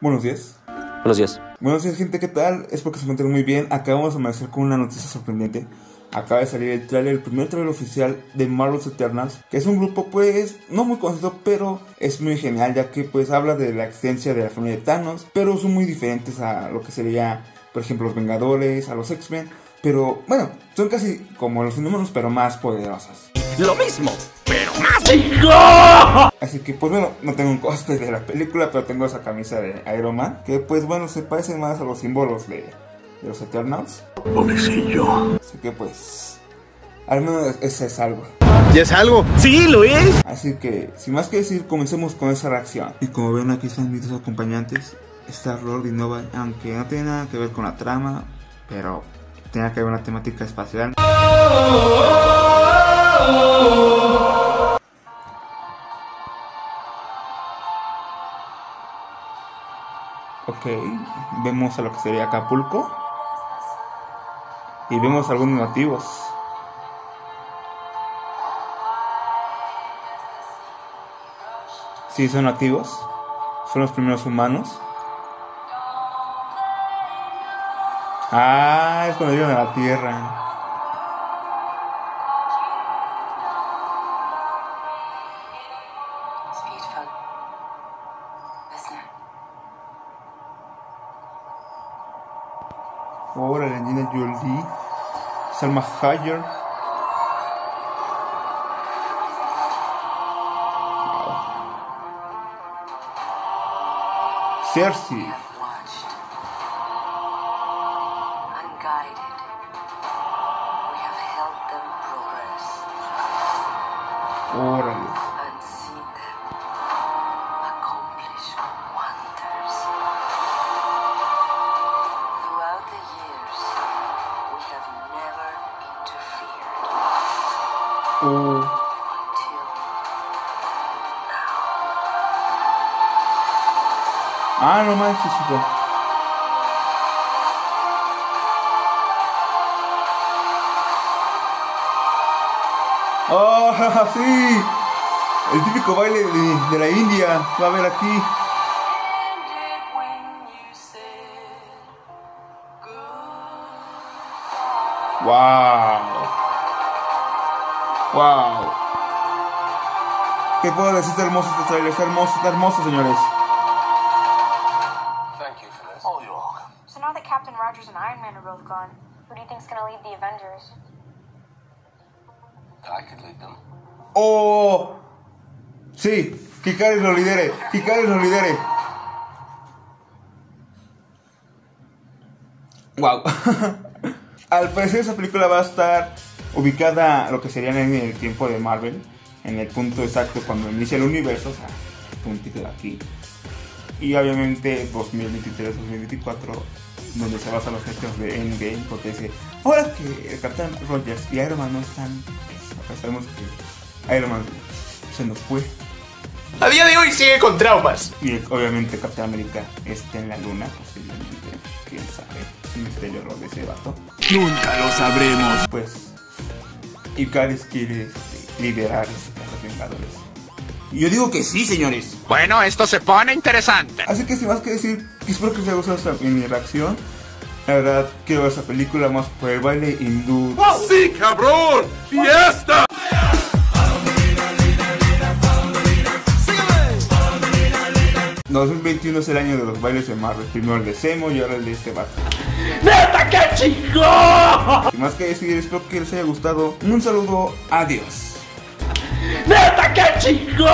Buenos días. Buenos días. Buenos días, gente, ¿qué tal? Espero que se encuentren muy bien. Acabamos de amanecer con una noticia sorprendente. Acaba de salir el trailer, el primer trailer oficial de Marvel's Eternals, que es un grupo pues no muy conocido, pero es muy genial ya que pues habla de la existencia de la familia de Thanos, pero son muy diferentes a lo que sería, por ejemplo, los Vengadores, a los X-Men, pero bueno, son casi como los inhumanos, pero más poderosas. Lo mismo, pero más. Así que pues bueno, no tengo un cosplay de la película, pero tengo esa camisa de Iron Man, que pues bueno, se parece más a los símbolos de, de los Eternals. Pobrecillo. Así que pues, al menos ese es algo. ¿Ya es algo? Sí, lo es. Así que, sin más que decir, comencemos con esa reacción. Y como ven, aquí están mis dos acompañantes. Está Lord y Nova, aunque no tiene nada que ver con la trama, pero tiene que ver una temática espacial. Ok, vemos a lo que sería Acapulco. Y vemos algunos nativos. Sí, son nativos. Son los primeros humanos. Ah, es cuando llegan a la Tierra. Órale, Angelina Jolie. Salma Hayek. Wow. Cersei. Interfered Oh. Ah, no manches, hijo. ¡Oh, sí! El típico baile de, de la India. Va a ver aquí. ¡Wow! ¡Wow! ¿Qué puedo decir? Está hermoso este trailer. Está hermoso, está hermoso, señores. Thank you for this. Oh, you're welcome. So now that Captain Rogers and Iron Man are both gone, who do you think's gonna lead the Avengers? I could lead them. ¡Oh! Sí, Hikari lo lidere. Hikari lo lidere. Wow. Al parecer esa película va a estar ubicada lo que sería en el tiempo de Marvel, en el punto exacto cuando inicia el universo, o sea, puntito de aquí. Y obviamente 2023-2024, donde se basan los hechos de Endgame, porque dice, ahora que el Capitán Rogers y Iron Man no están, sabemos que Iron Man se nos fue. A día de hoy sigue con traumas. Y obviamente Capitán América está en la luna, posiblemente, quién sabe, un misterio error de ese vato. Nunca lo sabremos. Pues, Icaris quiere este, liderar este, a los Vengadores. Y yo digo que sí, señores. Bueno, esto se pone interesante. Así que sin más que decir, espero que les haya gustado esta mi reacción. La verdad, quiero ver esa película más por el baile hindú. ¡Sí, cabrón! ¡Fiesta! 2021 es el año de los bailes de Marvel. Primero el de Semo y ahora el de este vato. ¡Neta, qué chico! Sin más que decir, espero que les haya gustado. Un saludo, adiós. ¡Neta, qué chico!